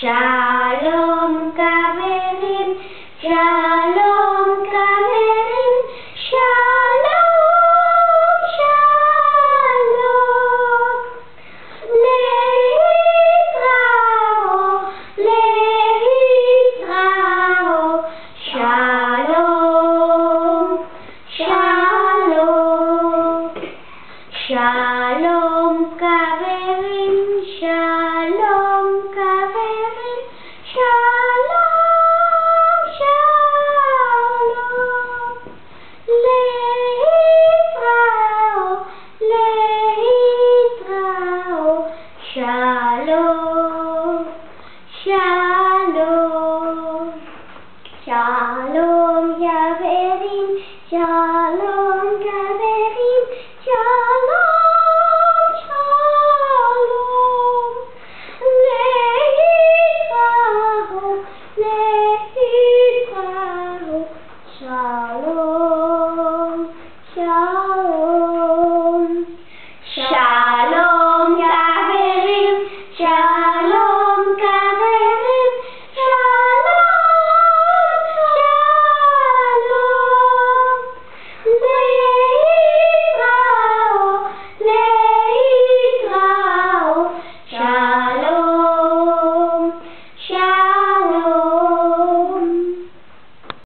Shalom Chaverim, Shalom Chaverim, Shalom, Shalom. Lehitrao, lehitrao. Shalom, Shalom, Shalom. Shalom, shalom, shalom, yaverim, shalom, yaverim, shalom, shalom, lehivaho, lehivaho, shalom, shalom.